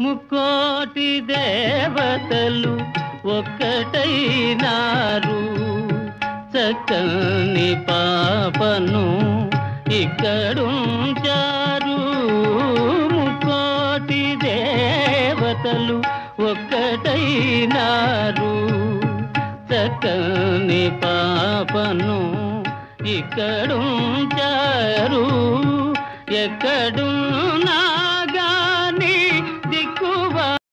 ముక్కోటి దేవతలు ఒక్కటైనారు. చక్కని పాపను ఇక్కడుంచారు. ముక్కోటి దేవతలు ఒక్కటైనారు. చక్కని పాపను ఇక్కడుంచారు. ఎక్కడున్నా